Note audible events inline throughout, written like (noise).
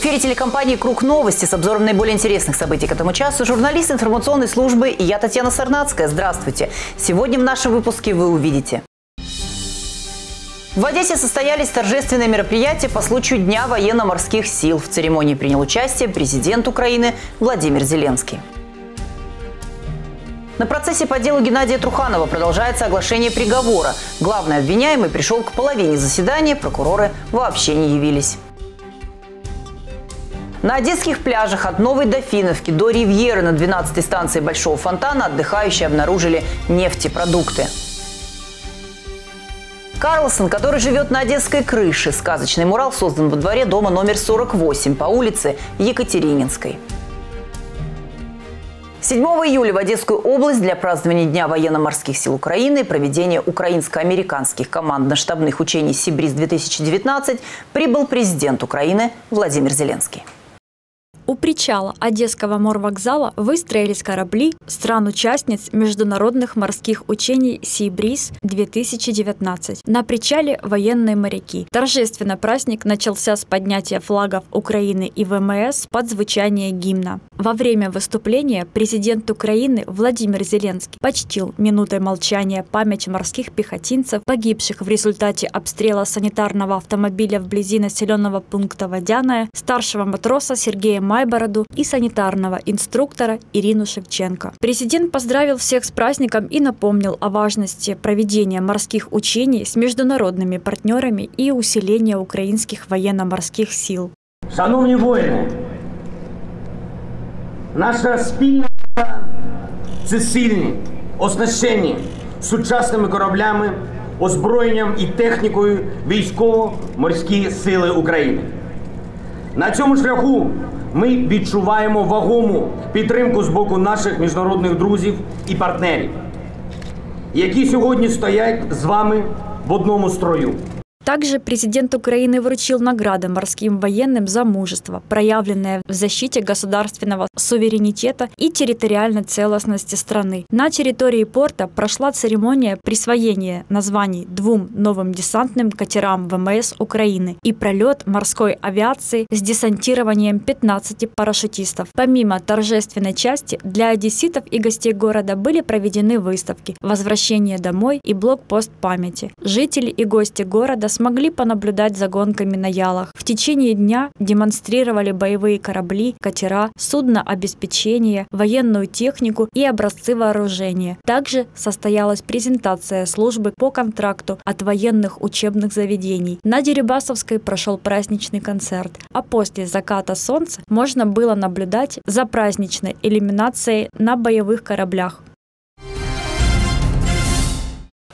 Эфире телекомпании «Круг новости» с обзором наиболее интересных событий к этому часу журналист информационной службы и я, Татьяна Сарнацкая. Здравствуйте. Сегодня в нашем выпуске вы увидите. В Одессе состоялись торжественные мероприятия по случаю Дня военно-морских сил. В церемонии принял участие президент Украины Владимир Зеленский. На процессе по делу Геннадия Труханова продолжается оглашение приговора. Главный обвиняемый пришел к половине заседания, прокуроры вообще не явились. На одесских пляжах от Новой Дофиновки до Ривьеры на 12-й станции Большого фонтана отдыхающие обнаружили нефтепродукты. Карлсон, который живет на одесской крыше. Сказочный мурал создан во дворе дома номер 48 по улице Екатерининской. 7 июля в Одесскую область для празднования Дня военно-морских сил Украины и проведения украинско-американских командно-штабных учений «Сибриз-2019» прибыл президент Украины Владимир Зеленский. У причала Одесского морвокзала выстроились корабли стран-участниц международных морских учений «Сибриз-2019». На причале военные моряки. Торжественно праздник начался с поднятия флагов Украины и ВМС под звучание гимна. Во время выступления президент Украины Владимир Зеленский почтил минутой молчания память морских пехотинцев, погибших в результате обстрела санитарного автомобиля вблизи населенного пункта Водяная, старшего матроса Сергея Май Майбороду и санитарного инструктора Ирину Шевченко. Президент поздравил всех с праздником и напомнил о важности проведения морских учений с международными партнерами и усиления украинских военно-морских сил. Шановні воїни, наша спільна це сильні, оснащені сучасними кораблями, озброєнням і технікою військово-морські сили України. На цьому шляху ми відчуваємо вагому підтримку з боку наших міжнародних друзів і партнерів, які сьогодні стоять з вами в одному строю. Также президент Украины вручил награды морским военным за мужество, проявленное в защите государственного суверенитета и территориальной целостности страны. На территории порта прошла церемония присвоения названий двум новым десантным катерам ВМС Украины и пролет морской авиации с десантированием 15 парашютистов. Помимо торжественной части, для одесситов и гостей города были проведены выставки «Возвращение домой» и блокпост памяти. Жители и гости города смогли понаблюдать за гонками на ялах. В течение дня демонстрировали боевые корабли, катера, суднообеспечение, военную технику и образцы вооружения. Также состоялась презентация службы по контракту от военных учебных заведений. На Дерибасовской прошел праздничный концерт, а после заката солнца можно было наблюдать за праздничной иллюминацией на боевых кораблях.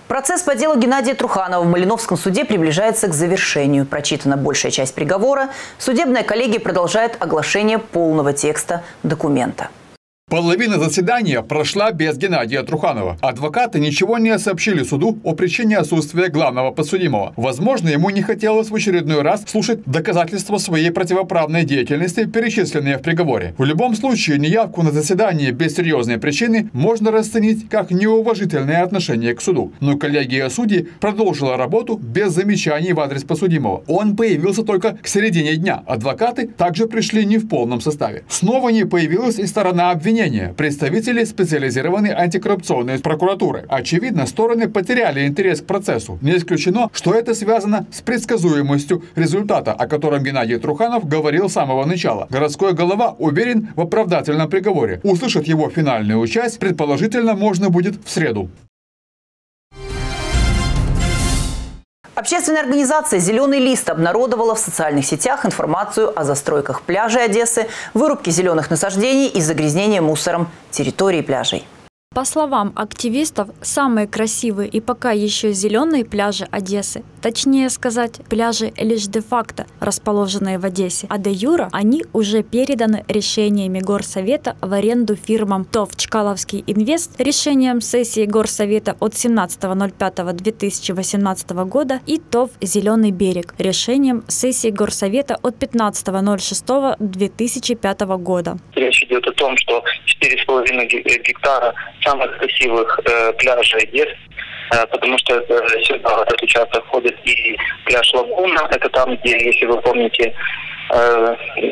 Процесс по делу Геннадия Труханова в Малиновском суде приближается к завершению. Прочитана большая часть приговора. Судебная коллегия продолжает оглашение полного текста документа. Половина заседания прошла без Геннадия Труханова. Адвокаты ничего не сообщили суду о причине отсутствия главного подсудимого. Возможно, ему не хотелось в очередной раз слушать доказательства своей противоправной деятельности, перечисленные в приговоре. В любом случае, неявку на заседание без серьезной причины можно расценить как неуважительное отношение к суду. Но коллегия судей продолжила работу без замечаний в адрес подсудимого. Он появился только к середине дня. Адвокаты также пришли не в полном составе. Снова не появилась и сторона обвинения обвинения представители специализированной антикоррупционной прокуратуры. Очевидно, стороны потеряли интерес к процессу. Не исключено, что это связано с предсказуемостью результата, о котором Геннадий Труханов говорил с самого начала. Городской голова уверен в оправдательном приговоре. Услышать его финальную часть, предположительно, можно будет в среду. Общественная организация «Зеленый лист» обнародовала в социальных сетях информацию о застройках пляжей Одессы, вырубке зеленых насаждений и загрязнении мусором территории пляжей. По словам активистов, самые красивые и пока еще зеленые пляжи Одессы, точнее сказать, пляжи лишь де-факто расположенные в Одессе, а де-юра они уже переданы решениями Горсовета в аренду фирмам ТОВ «Чкаловский инвест», решением сессии Горсовета от 17.05.2018 года и ТОВ «Зеленый берег», решением сессии Горсовета от 15.06.2005 года. Речь идет о том, что 4,5 гектара самых красивых э, пляжей Одессы, э, потому что э, сюда этот участок входит и пляж Лагуна, это там, где, если вы помните,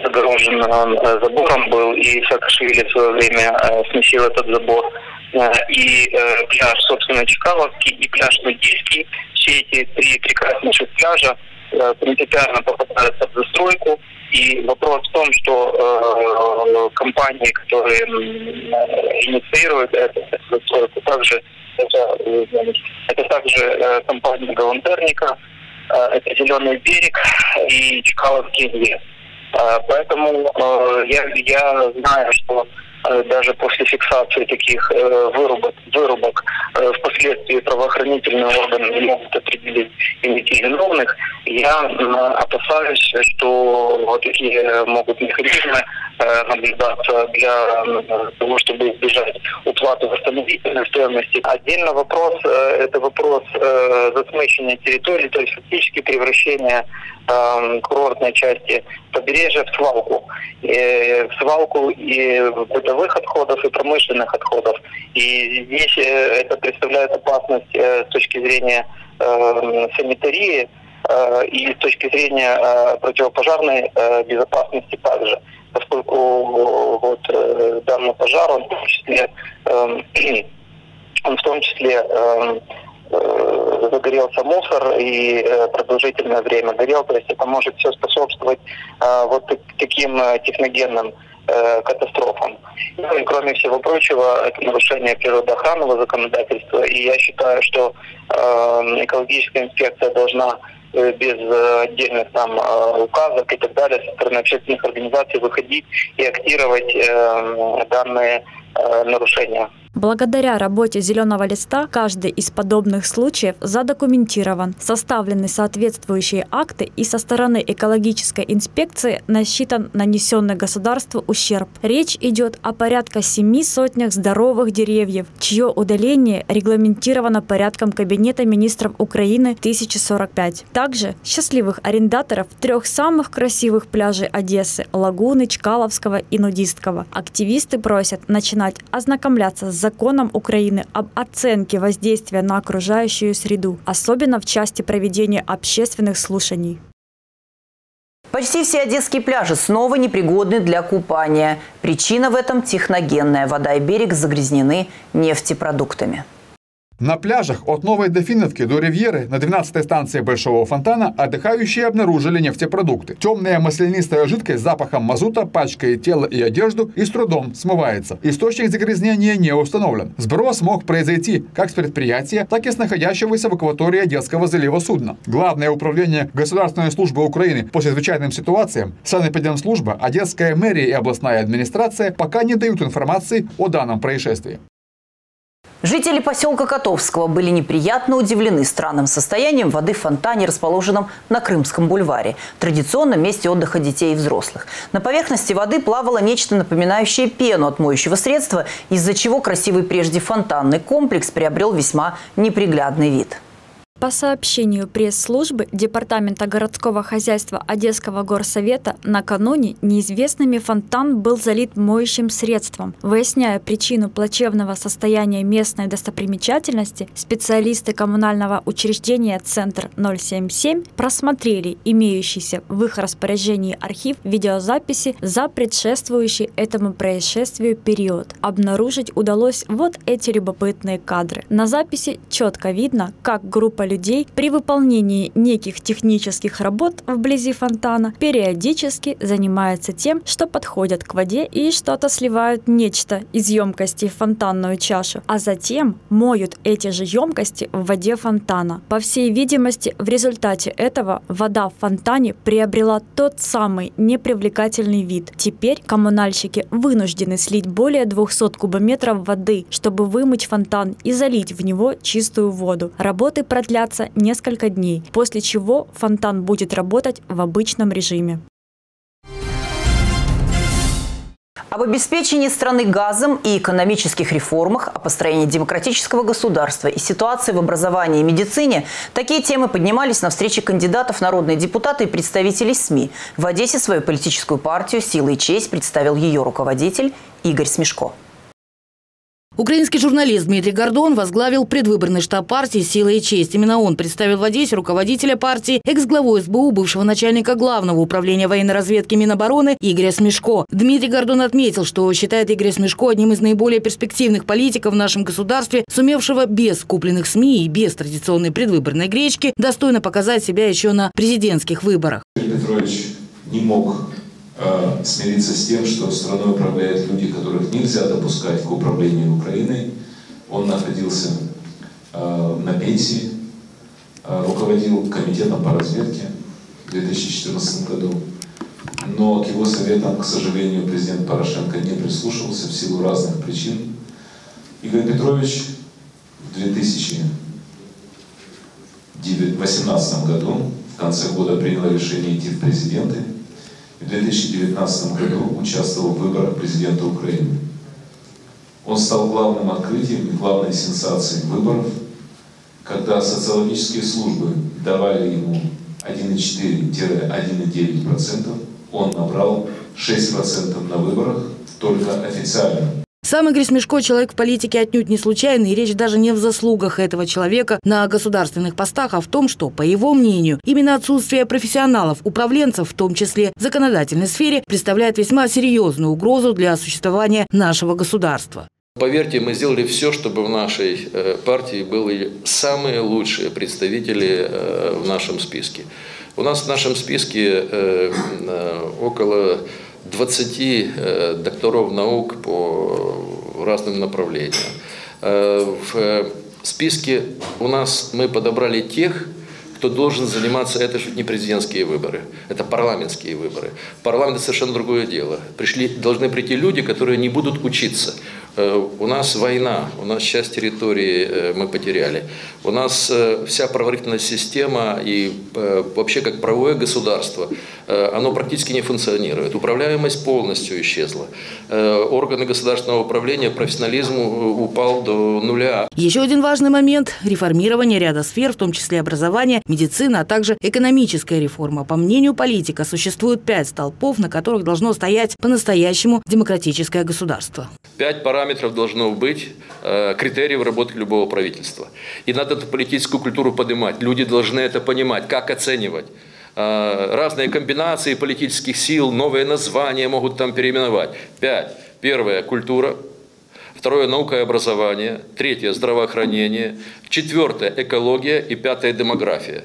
загорожен забором был, и Саакашвили в свое время сносил этот забор. И пляж, собственно, Чкаловский, и пляж Нудийский, все эти три прекраснейших пляжа принципиально попадают под застройку. И вопрос в том, что э, компании, которые э, инициируют эту, застройку, также это, также э, компания Галантерника, э, это Зеленый берег и Чкаловский лес. Э, поэтому я, я знаю, что даже после фиксации таких вырубок, вырубок впоследствии правоохранительные органы не могут определить виновных, я опасаюсь, что вот такие могут механизмы наблюдаться для того, чтобы избежать уплаты восстановительной стоимости. Отдельно вопрос, это вопрос засмещения территории, то есть фактически превращения курортной части побережья в свалку. В свалку и бытовых отходов, и промышленных отходов. И здесь э, это представляет опасность э, с точки зрения санитарии и с точки зрения противопожарной безопасности также поскольку вот данный пожар, он в том числе, (clears throat) он в том числе Э, загорелся мусор и э, продолжительное время горел. То есть это может все способствовать э, вот таким техногенным катастрофам. Ну и кроме всего прочего, это нарушение природоохранного законодательства. И я считаю, что экологическая инспекция должна без отдельных там указок и так далее со стороны общественных организаций выходить и актировать данные нарушения. Благодаря работе «Зеленого листа» каждый из подобных случаев задокументирован, составлены соответствующие акты и со стороны экологической инспекции насчитан нанесенный государству ущерб. Речь идет о порядка семи сотнях здоровых деревьев, чье удаление регламентировано порядком Кабинета министров Украины 1045. Также счастливых арендаторов трех самых красивых пляжей Одессы – Лагуны, Чкаловского и Нудистского. Активисты просят начинать ознакомляться с законом Украины об оценке воздействия на окружающую среду, особенно в части проведения общественных слушаний. Почти все одесские пляжи снова непригодны для купания. Причина в этом – техногенная. Вода и берег загрязнены нефтепродуктами. На пляжах от Новой Дофиновки до Ривьеры на 12-й станции Большого фонтана отдыхающие обнаружили нефтепродукты. Темная маслянистая жидкость с запахом мазута пачкает тело и одежду и с трудом смывается. Источник загрязнения не установлен. Сброс мог произойти как с предприятия, так и с находящегося в акватории Одесского залива судна. Главное управление Государственной службы Украины по чрезвычайным ситуациям, санэпидемслужба, Одесская мэрия и областная администрация пока не дают информации о данном происшествии. Жители поселка Котовского были неприятно удивлены странным состоянием воды в фонтане, расположенном на Крымском бульваре, традиционном месте отдыха детей и взрослых. На поверхности воды плавало нечто напоминающее пену от моющего средства, из-за чего красивый прежде фонтанный комплекс приобрел весьма неприглядный вид. По сообщению пресс-службы Департамента городского хозяйства Одесского горсовета, накануне неизвестными фонтан был залит моющим средством. Выясняя причину плачевного состояния местной достопримечательности, специалисты коммунального учреждения «Центр 077» просмотрели имеющийся в их распоряжении архив видеозаписи за предшествующий этому происшествию период. Обнаружить удалось вот эти любопытные кадры. На записи четко видно, как группа людей при выполнении неких технических работ вблизи фонтана периодически занимаются тем, что подходят к воде и что-то сливают нечто из емкости в фонтанную чашу, а затем моют эти же емкости в воде фонтана. По всей видимости, в результате этого вода в фонтане приобрела тот самый непривлекательный вид. Теперь коммунальщики вынуждены слить более 200 кубометров воды, чтобы вымыть фонтан и залить в него чистую воду. Работы продлятся длятся несколько дней, после чего фонтан будет работать в обычном режиме. Об обеспечении страны газом и экономических реформах, о построении демократического государства и ситуации в образовании и медицине – такие темы поднимались на встрече кандидатов народные депутаты и представителей СМИ. В Одессе свою политическую партию «Сила и честь» представил ее руководитель Игорь Смешко. Украинский журналист Дмитрий Гордон возглавил предвыборный штаб партии «Сила и честь». Именно он представил в Одессе руководителя партии, экс-главу СБУ, бывшего начальника главного управления военной разведки Минобороны Игоря Смешко. Дмитрий Гордон отметил, что считает Игоря Смешко одним из наиболее перспективных политиков в нашем государстве, сумевшего без купленных СМИ и без традиционной предвыборной гречки достойно показать себя еще на президентских выборах. Петрович не мог Э, смириться с тем, что страной управляют люди, которых нельзя допускать к управлению Украиной. Он находился э, на пенсии, э, руководил комитетом по разведке в 2014 году. Но к его советам, к сожалению, президент Порошенко не прислушивался в силу разных причин. Игорь Петрович в 2018 году, в конце года, принял решение идти в президенты – в 2019 году участвовал в выборах президента Украины. Он стал главным открытием и главной сенсацией выборов, когда социологические службы давали ему 1,4-1,9%, он набрал 6% на выборах только официально. Сам Игорь Смешко – человек в политике отнюдь не случайный, и речь даже не в заслугах этого человека на государственных постах, а в том, что, по его мнению, именно отсутствие профессионалов, управленцев, в том числе в законодательной сфере, представляет весьма серьезную угрозу для существования нашего государства. Поверьте, мы сделали все, чтобы в нашей э, партии были самые лучшие представители э, в нашем списке. У нас в нашем списке э, около 20 э, докторов наук по разным направлениям. Э, в списке у нас мы подобрали тех, кто должен заниматься, это же не президентские выборы, это парламентские выборы. Парламент – это совершенно другое дело. Пришли, должны прийти люди, которые не будут учиться. Э, у нас война, у нас часть территории э, мы потеряли. У нас э, вся правоохранительная система и вообще как правовое государство, оно практически не функционирует. Управляемость полностью исчезла. Органы государственного управления, профессионализм упал до нуля. Еще один важный момент – реформирование ряда сфер, в том числе образования, медицина, а также экономическая реформа. По мнению политика, существует пять столпов, на которых должно стоять по-настоящему демократическое государство. Пять параметров должно быть э, критериев работы любого правительства. И надо эту политическую культуру поднимать. Люди должны это понимать, как оценивать. Э, разные комбинации политических сил, новые названия могут там переименовать. Пять. Первое – культура. Второе – наука и образование. Третье – здравоохранение. Четвертое – экология. И пятое – демография.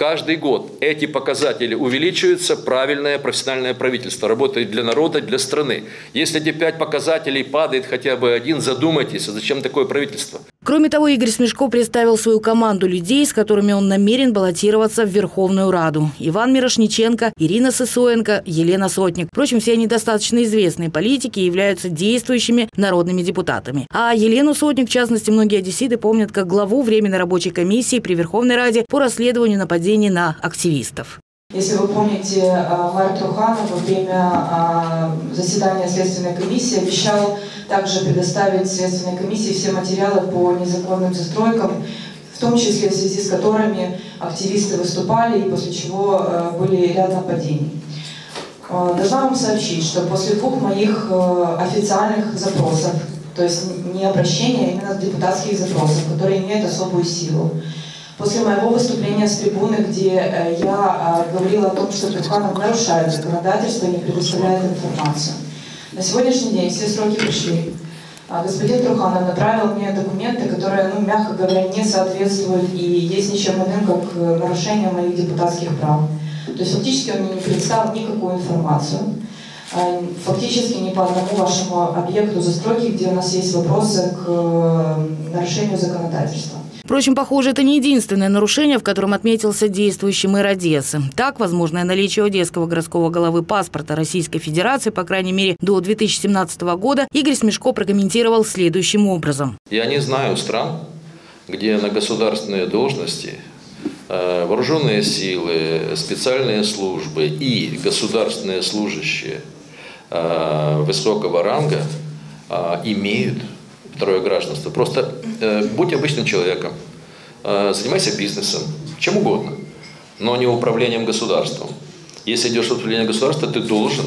Каждый год эти показатели увеличиваются, правильное профессиональное правительство работает для народа, для страны. Если эти пять показателей падает хотя бы один, задумайтесь, а зачем такое правительство? Кроме того, Игорь Смешко представил свою команду людей, с которыми он намерен баллотироваться в Верховную Раду. Иван Мирошниченко, Ирина Сысоенко, Елена Сотник. Впрочем, все они достаточно известные политики и являются действующими народными депутатами. А Елену Сотник, в частности, многие одесситы помнят как главу Временной рабочей комиссии при Верховной Раде по расследованию нападений на активистов. Если вы помните, а, мэр Труханов во время а, заседания Следственной комиссии обещал также предоставить Следственной комиссии все материалы по незаконным застройкам, в том числе в связи с которыми активисты выступали и после чего а, были ряд нападений. Должна вам сообщить, что после двух моих официальных запросов, то есть не обращения, а именно депутатских запросов, которые имеют особую силу, После моего выступления с трибуны, где э, я э, говорила о том, что Труханов нарушает законодательство и не предоставляет информацию. На сегодняшний день все сроки пришли. А господин Труханов направил мне документы, которые, ну, мягко говоря, не соответствуют и есть ничем иным, как э, нарушение моих депутатских прав. То есть фактически он мне не представил никакую информацию. Фактически ни по одному вашему объекту застройки, где у нас есть вопросы к нарушению законодательства. Впрочем, похоже, это не единственное нарушение, в котором отметился действующий мэр Одессы. Так, возможное наличие одесского городского головы паспорта Российской Федерации, по крайней мере, до 2017 года, Игорь Смешко прокомментировал следующим образом. Я не знаю стран, где на государственные должности э, вооруженные силы, специальные службы и государственные служащие э, высокого ранга э, имеют второе гражданство. Просто э, будь обычным человеком, э, занимайся бизнесом, чем угодно, но не управлением государством. Если идешь в управление государства, ты должен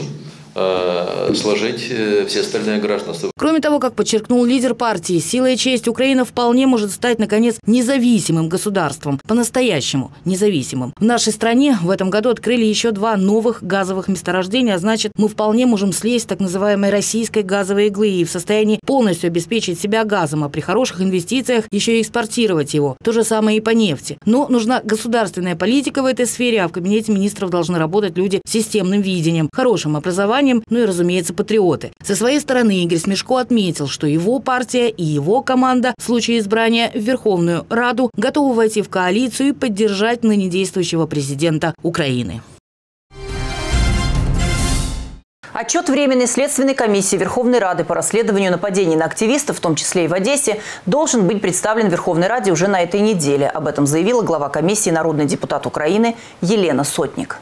сложить э, все остальные гражданства. Кроме того, как подчеркнул лидер партии, сила и честь Украина вполне может стать, наконец, независимым государством. По-настоящему независимым. В нашей стране в этом году открыли еще два новых газовых месторождения, а значит, мы вполне можем слезть с так называемой российской газовой иглы и в состоянии полностью обеспечить себя газом, а при хороших инвестициях еще и экспортировать его. То же самое и по нефти. Но нужна государственная политика в этой сфере, а в кабинете министров должны работать люди с системным видением, хорошим образованием, ну и, разумеется, патриоты. Со своей стороны Игорь Смешко отметил, что его партия и его команда в случае избрания в Верховную Раду готовы войти в коалицию и поддержать ныне действующего президента Украины. Отчет Временной следственной комиссии Верховной Рады по расследованию нападений на активистов, в том числе и в Одессе, должен быть представлен Верховной Раде уже на этой неделе. Об этом заявила глава комиссии народный депутат Украины Елена Сотник.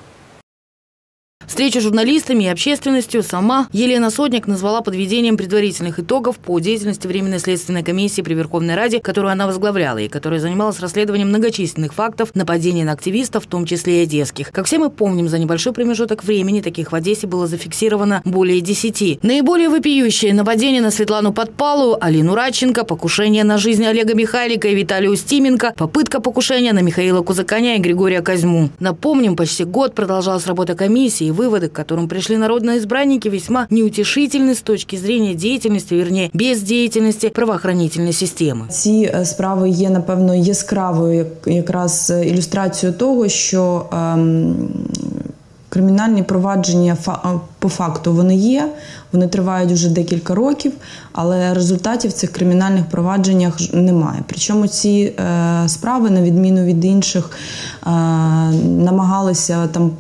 Встречу с журналистами и общественностью сама Елена Сотник назвала подведением предварительных итогов по деятельности Временной следственной комиссии при Верховной Раде, которую она возглавляла и которая занималась расследованием многочисленных фактов нападений на активистов, в том числе и одесских. Как все мы помним, за небольшой промежуток времени таких в Одессе было зафиксировано более десяти. Наиболее вопиющие нападения на Светлану Подпалу, Алину Радченко, покушение на жизнь Олега Михайлика и Виталию Стименко, попытка покушения на Михаила Кузаканя и Григория Козьму. Напомним, почти год продолжалась работа комиссии, выводы, к которым пришли народные избранники, весьма неутешительны с точки зрения деятельности, вернее, бездеятельности правоохранительной системи. Ці справи є напевно яскравою якраз ілюстрацією того, що ем, кримінальні провадження по факту вони є, вони тривають вже декілька років, але результатів в цих кримінальних провадженнях немає. Причому ці е, справи, на відміну від інших, е, намагалися там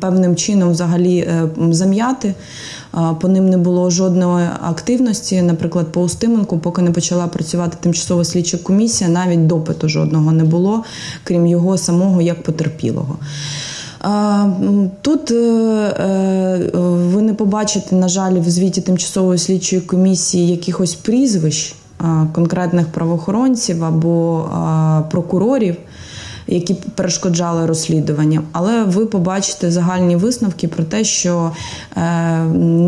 певним чином взагалі е, зам'яти. По ним не було жодної активності. Наприклад, по Устименку, поки не почала працювати тимчасова слідча комісія, навіть допиту жодного не було, крім його самого як потерпілого. Тут е, е, ви не побачите, на жаль, в звіті тимчасової слідчої комісії якихось прізвищ конкретних правоохоронців або прокурорів. Які перешкоджали розслідуванням, але ви побачите загальні висновки про те, що е,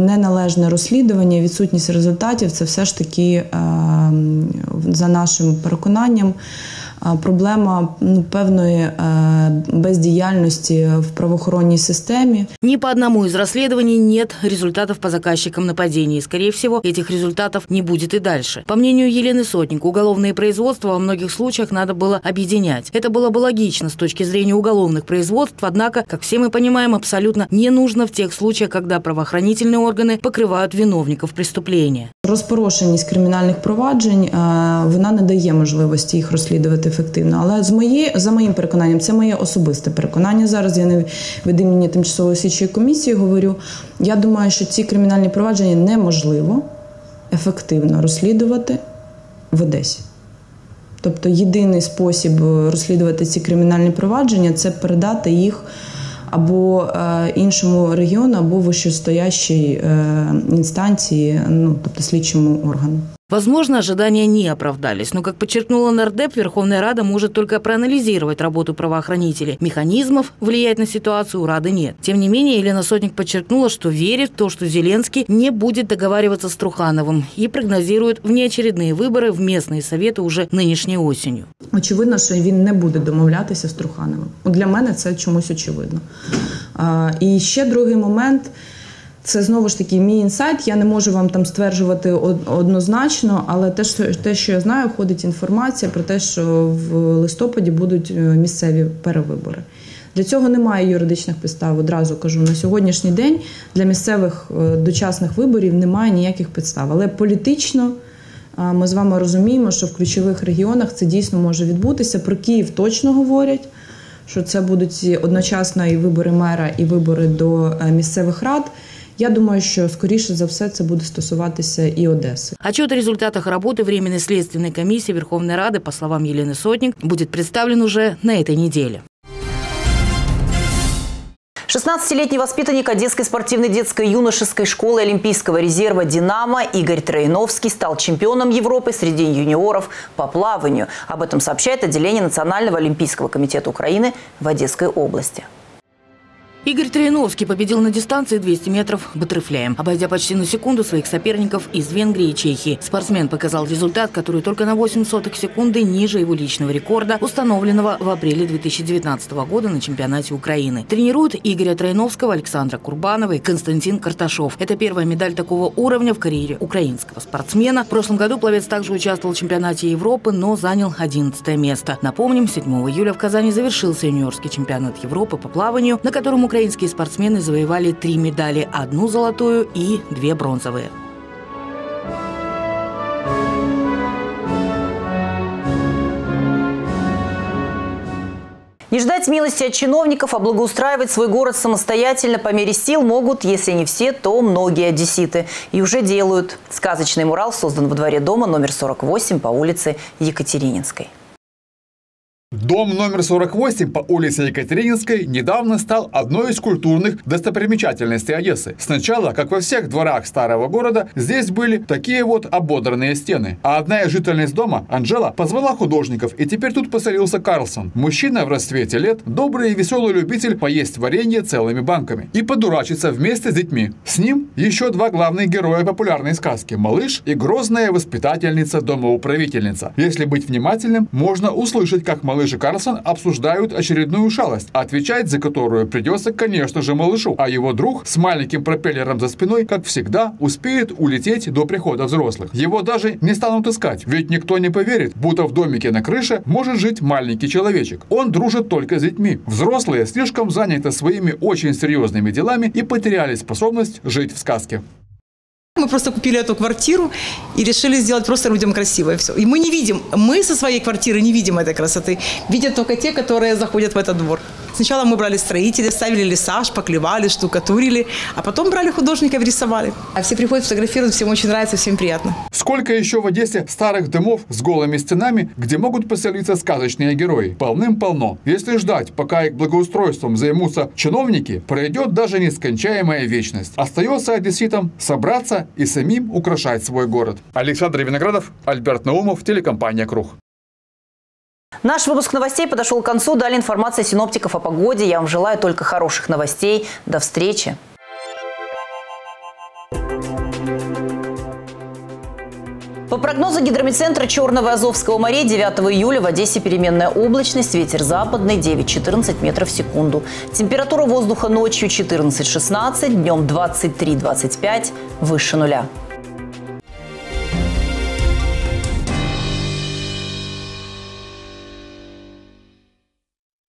неналежне розслідування, відсутність результатів це все ж таки, за нашим переконанням, проблема ну, певної бездіяльності в правоохоронній системі. Ни по одному из расследований нет результатов по заказчикам нападений. Скорее всего, этих результатов не будет и дальше. По мнению Елены Сотник, уголовные производства во многих случаях надо было объединять. Это было бы логично с точки зрения уголовных производств, однако, как все мы понимаем, абсолютно не нужно в тех случаях, когда правоохранительные органы покривають виновників преступлення. Розпорошеність кримінальних проваджень вона не дає можливості їх розслідувати ефективно. Але з моєї за моїм переконанням, це моє особисте переконання. Зараз я не від імені тимчасової слідчої комісії говорю. Я думаю, що ці кримінальні провадження неможливо ефективно розслідувати в Одесі. Тобто єдиний спосіб розслідувати ці кримінальні провадження це передати їх або е, іншому регіону, або вищестоящій е, інстанції, ну тобто слідчому органу. Возможно, ожидания не оправдались, но, как подчеркнула нардеп, Верховная Рада может только проанализировать работу правоохранителей. Механизмов влиять на ситуацию у Рады нет. Тем не менее, Елена Сотник подчеркнула, что верит в то, что Зеленский не будет договариваться с Трухановым и прогнозирует внеочередные выборы в местные советы уже нынешней осенью. Очевидно, що він не буде домовлятися з Трухановим. Для мене це чомусь очевидно. І ще другий момент – Це знову ж таки мій інсайт. Я не можу вам там стверджувати однозначно, але те, що те, що я знаю, ходить інформація про те, що в листопаді будуть е, місцеві перевибори. Для цього немає юридичних підстав. Одразу кажу на сьогоднішній день для місцевих е, дочасних виборів немає ніяких підстав. Але політично ми з вами розуміємо, що в ключових регіонах це дійсно може відбутися. Про Київ точно говорять. Що це будуть одночасно і вибори мера, і вибори до е, місцевих рад. Я думаю, що скоріше за все це буде стосуватися і Одеси. Отчет о результатах работы Временной следственной комиссии Верховной Рады, по словам Елены Сотник, будет представлен уже на этой неделе. 16-летний воспитанник Одесской спортивной детской юношеской школы Олимпийского резерва «Динамо» Игорь Троиновский стал чемпионом Европы среди юниоров по плаванию. Об этом сообщает отделение Национального олимпийского комитета Украины в Одесской области. Игорь Троиновский победил на дистанции 200 метров баттерфляем, обойдя почти на секунду своих соперников из Венгрии и Чехии. Спортсмен показал результат, который только на 8 сотых секунды ниже его личного рекорда, установленного в апреле 2019 года на чемпионате Украины. Тренируют Игоря Троиновского, Александра Курбанова и Константин Карташов. Это первая медаль такого уровня в карьере украинского спортсмена. В прошлом году пловец также участвовал в чемпионате Европы, но занял 11 место. Напомним, 7 июля в Казани завершился юниорский чемпионат Европы по плаванию, на котором Украина украинские спортсмены завоевали три медали – одну золотую и две бронзовые. Не ждать милости от чиновников, а благоустраивать свой город самостоятельно по мере сил могут, если не все, то многие одесситы. И уже делают. Сказочный мурал создан во дворе дома номер 48 по улице Екатерининской. Дом номер 48 по улице Екатерининской недавно стал одной из культурных достопримечательностей Одессы. Сначала, как во всех дворах старого города, здесь были такие вот ободранные стены. А одна из жительниц дома, Анжела, позвала художников, и теперь тут поселился Карлсон. Мужчина в расцвете лет, добрый и веселый любитель поесть варенье целыми банками и подурачиться вместе с детьми. С ним еще два главных героя популярной сказки – малыш и грозная воспитательница-домоуправительница. Если быть внимательным, можно услышать, как малыш малыш и Карлсон обсуждают очередную шалость, отвечать за которую придется, конечно же, малышу, а его друг с маленьким пропеллером за спиной, как всегда, успеет улететь до прихода взрослых. Его даже не станут искать, ведь никто не поверит, будто в домике на крыше может жить маленький человечек. Он дружит только с детьми. Взрослые слишком заняты своими очень серьезными делами и потеряли способность жить в сказке. Мы просто купили эту квартиру и решили сделать просто людям красиво. И все. И мы не видим, мы со своей квартиры не видим этой красоты. Видят только те, которые заходят в этот двор. Сначала мы брали строителей, ставили леса, шпаклевали, штукатурили, а потом брали художников, рисовали. А все приходят, фотографируют, всем очень нравится, всем приятно. Сколько еще в Одессе старых домов с голыми стенами, где могут поселиться сказочные герои? Полным-полно. Если ждать, пока их благоустройством займутся чиновники, пройдет даже нескончаемая вечность. Остается одесситам собраться и самим украшать свой город. Александр Виноградов, Альберт Наумов, телекомпания «Круг». Наш выпуск новостей подошел к концу. Дали информация синоптиков о погоде. Я вам желаю только хороших новостей. До встречи. По прогнозу гидромедцентра Черного и Азовского морей 9 июля в Одессе переменная облачность, ветер западный 9-14 метров в секунду. Температура воздуха ночью 14-16, днем 23-25, выше нуля.